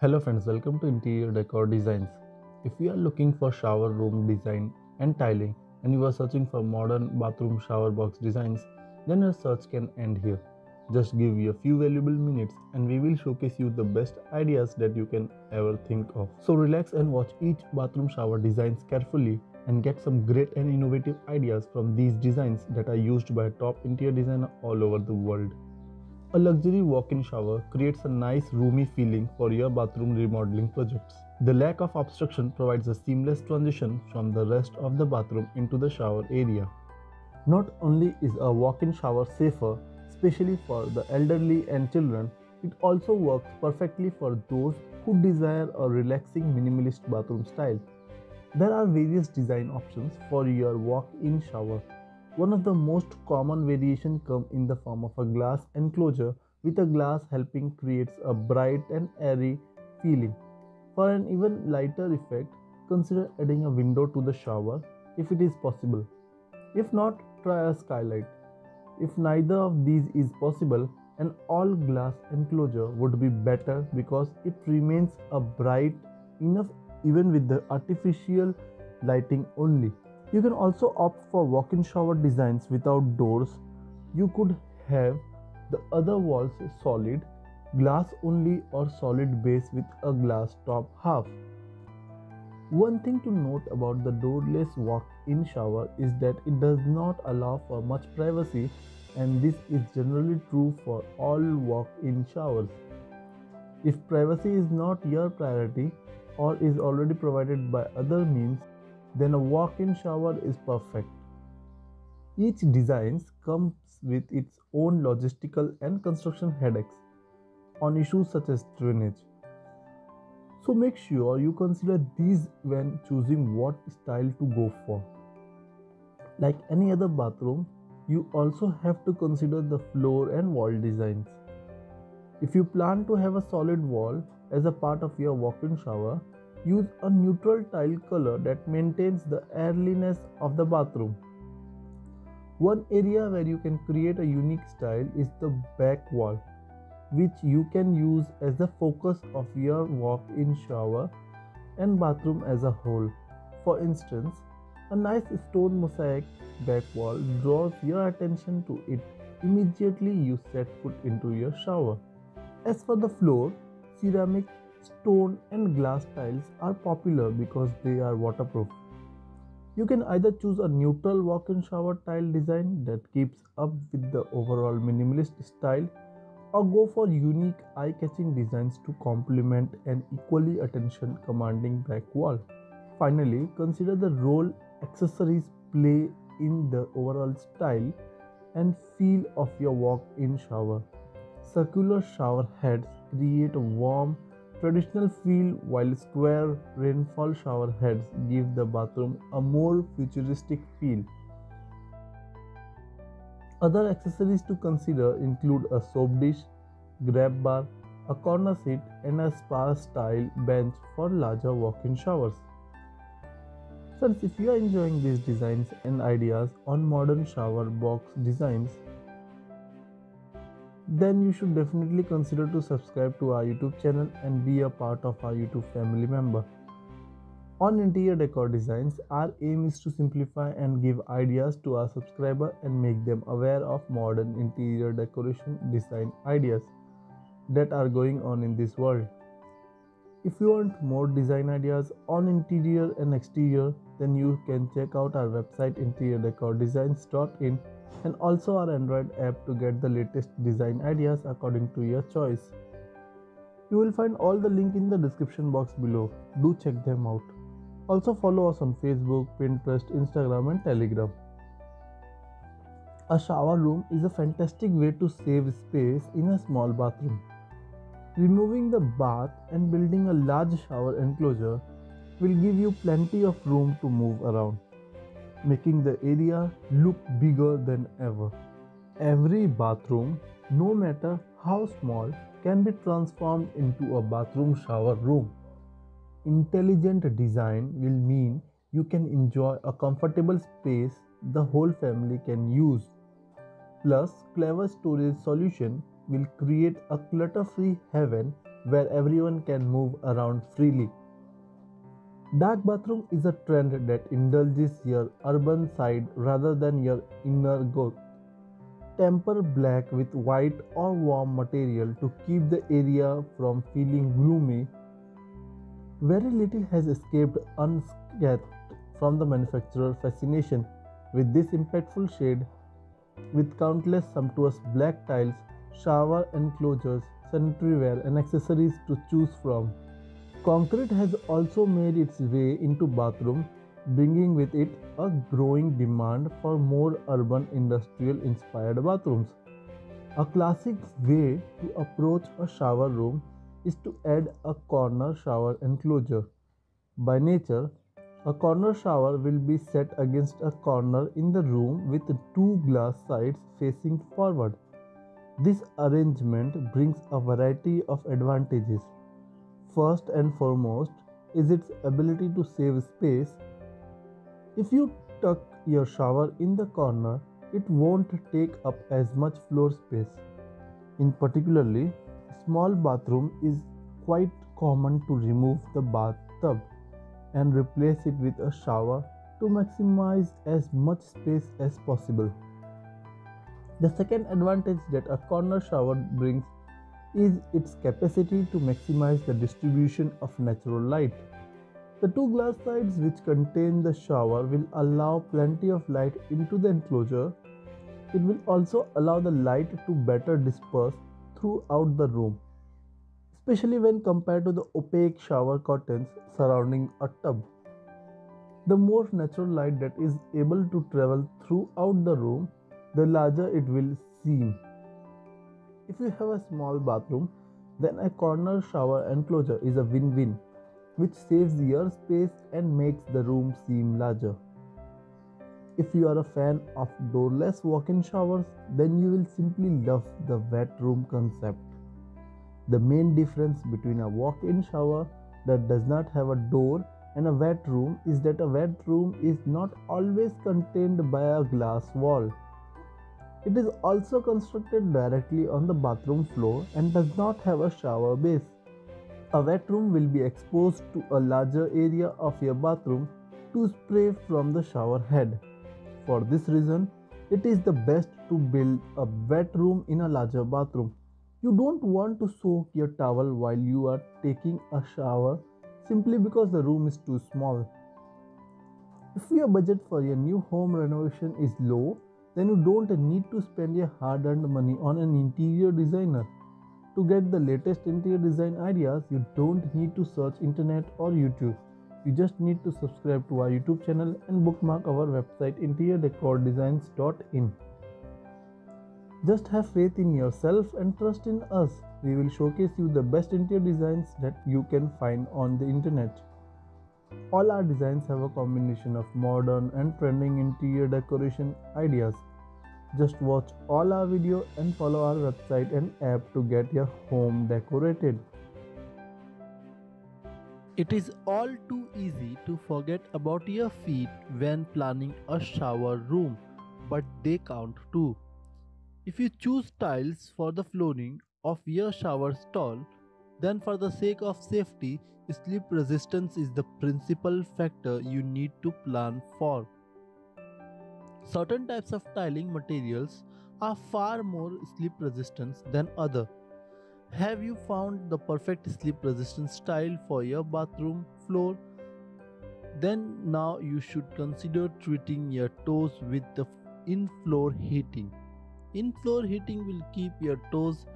Hello friends, welcome to Interior Decor Designs. If you are looking for shower room design and tiling and you are searching for modern bathroom shower box designs, then your search can end here. Just give you a few valuable minutes and we will showcase you the best ideas that you can ever think of. So relax and watch each bathroom shower designs carefully and get some great and innovative ideas from these designs that are used by top interior designer all over the world. A luxury walk-in shower creates a nice roomy feeling for your bathroom remodeling projects. The lack of obstruction provides a seamless transition from the rest of the bathroom into the shower area. Not only is a walk-in shower safer, especially for the elderly and children, it also works perfectly for those who desire a relaxing minimalist bathroom style. There are various design options for your walk-in shower. One of the most common variation come in the form of a glass enclosure with a glass helping creates a bright and airy feeling. For an even lighter effect, consider adding a window to the shower if it is possible. If not, try a skylight. If neither of these is possible, an all glass enclosure would be better because it remains a bright enough even with the artificial lighting only. You can also opt for walk-in shower designs without doors. You could have the other walls solid, glass only or solid base with a glass top half. One thing to note about the doorless walk-in shower is that it does not allow for much privacy and this is generally true for all walk-in showers. If privacy is not your priority, or is already provided by other means, then a walk-in shower is perfect. Each design comes with its own logistical and construction headaches on issues such as drainage. So make sure you consider these when choosing what style to go for. Like any other bathroom, you also have to consider the floor and wall designs. If you plan to have a solid wall, as a part of your walk-in shower, use a neutral tile color that maintains the airiness of the bathroom. One area where you can create a unique style is the back wall, which you can use as the focus of your walk-in shower and bathroom as a whole. For instance, a nice stone mosaic back wall draws your attention to it immediately you set foot into your shower. As for the floor, ceramic, stone, and glass tiles are popular because they are waterproof. You can either choose a neutral walk in shower tile design that keeps up with the overall minimalist style or go for unique eye catching designs to complement an equally attention commanding back wall. Finally, consider the role accessories play in the overall style and feel of your walk in shower. Circular shower heads create a warm, traditional feel while square rainfall shower heads give the bathroom a more futuristic feel. Other accessories to consider include a soap dish, grab bar, a corner seat, and a spa style bench for larger walk in showers. Friends, if you are enjoying these designs and ideas on modern shower box designs, then you should definitely consider to subscribe to our YouTube channel and be a part of our YouTube family member. On interior decor designs, our aim is to simplify and give ideas to our subscriber and make them aware of modern interior decoration design ideas that are going on in this world. If you want more design ideas on interior and exterior, then you can check out our website interiordecordesigns.in and also our Android app to get the latest design ideas according to your choice. You will find all the link in the description box below. Do check them out. Also follow us on Facebook, Pinterest, Instagram and Telegram. A shower room is a fantastic way to save space in a small bathroom. Removing the bath and building a large shower enclosure will give you plenty of room to move around making the area look bigger than ever. Every bathroom, no matter how small, can be transformed into a bathroom shower room. Intelligent design will mean you can enjoy a comfortable space the whole family can use. Plus, clever storage solution will create a clutter-free heaven where everyone can move around freely. Dark bathroom is a trend that indulges your urban side rather than your inner goth. Temper black with white or warm material to keep the area from feeling gloomy. Very little has escaped unscathed from the manufacturer fascination with this impactful shade with countless sumptuous black tiles, shower enclosures, sanitary ware and accessories to choose from. Concrete has also made its way into bathroom, bringing with it a growing demand for more urban industrial inspired bathrooms. A classic way to approach a shower room is to add a corner shower enclosure. By nature, a corner shower will be set against a corner in the room with two glass sides facing forward. This arrangement brings a variety of advantages. First and foremost is its ability to save space. If you tuck your shower in the corner, it won't take up as much floor space. In particularly, small bathroom is quite common to remove the bathtub and replace it with a shower to maximize as much space as possible. The second advantage that a corner shower brings is its capacity to maximize the distribution of natural light. The two glass sides which contain the shower will allow plenty of light into the enclosure. It will also allow the light to better disperse throughout the room, especially when compared to the opaque shower curtains surrounding a tub. The more natural light that is able to travel throughout the room, the larger it will seem. If you have a small bathroom, then a corner shower enclosure is a win win, which saves your space and makes the room seem larger. If you are a fan of doorless walk in showers, then you will simply love the wet room concept. The main difference between a walk in shower that does not have a door and a wet room is that a wet room is not always contained by a glass wall. It is also constructed directly on the bathroom floor and does not have a shower base. A wet room will be exposed to a larger area of your bathroom to spray from the shower head. For this reason, it is the best to build a wet room in a larger bathroom. You don't want to soak your towel while you are taking a shower simply because the room is too small. If your budget for your new home renovation is low, then you don't need to spend your hard earned money on an interior designer. To get the latest interior design ideas, you don't need to search internet or YouTube. You just need to subscribe to our YouTube channel and bookmark our website interiordecordesigns.in. Just have faith in yourself and trust in us. We will showcase you the best interior designs that you can find on the internet. All our designs have a combination of modern and trending interior decoration ideas. Just watch all our video and follow our website and app to get your home decorated. It is all too easy to forget about your feet when planning a shower room, but they count too. If you choose tiles for the flooring of your shower stall, then for the sake of safety, slip resistance is the principal factor you need to plan for. Certain types of tiling materials are far more slip resistant than other. Have you found the perfect slip resistant style for your bathroom floor? Then now you should consider treating your toes with the in-floor heating. In-floor heating will keep your toes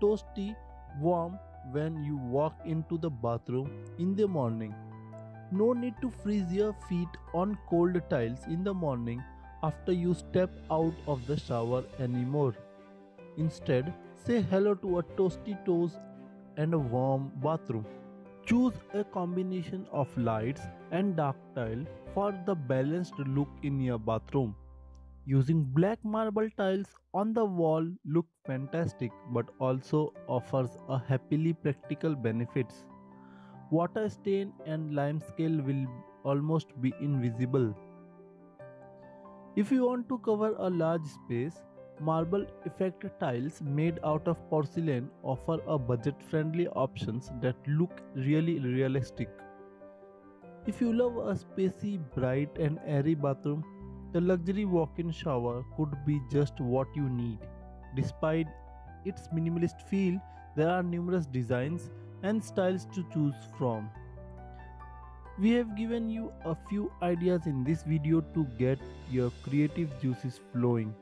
toasty, warm when you walk into the bathroom in the morning. No need to freeze your feet on cold tiles in the morning after you step out of the shower anymore. Instead, say hello to a toasty toes and a warm bathroom. Choose a combination of lights and dark tile for the balanced look in your bathroom. Using black marble tiles on the wall look fantastic but also offers a happily practical benefits. Water stain and lime scale will almost be invisible. If you want to cover a large space, Marble effect tiles made out of porcelain offer a budget-friendly options that look really realistic. If you love a spacey, bright and airy bathroom, the luxury walk-in shower could be just what you need. Despite its minimalist feel, there are numerous designs and styles to choose from. We have given you a few ideas in this video to get your creative juices flowing.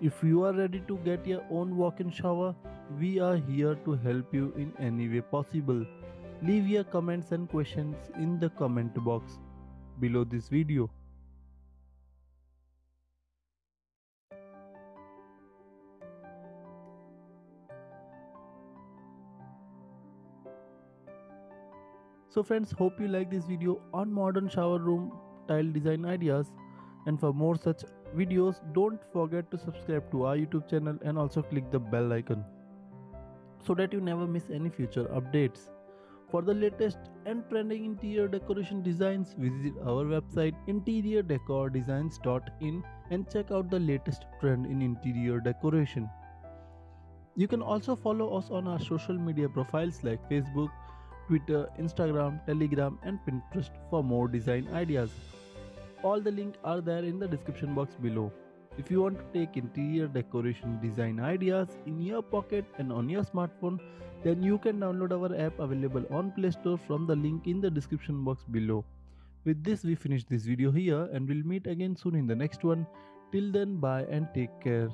If you are ready to get your own walk-in shower, we are here to help you in any way possible. Leave your comments and questions in the comment box below this video. So friends, hope you like this video on modern shower room tile design ideas and for more such videos don't forget to subscribe to our youtube channel and also click the bell icon so that you never miss any future updates. For the latest and trending interior decoration designs, visit our website interiordecordesigns.in and check out the latest trend in interior decoration. You can also follow us on our social media profiles like Facebook, Twitter, Instagram, Telegram, and Pinterest for more design ideas. All the links are there in the description box below. If you want to take interior decoration design ideas in your pocket and on your smartphone, then you can download our app available on Play Store from the link in the description box below. With this, we finish this video here and we'll meet again soon in the next one. Till then, bye and take care.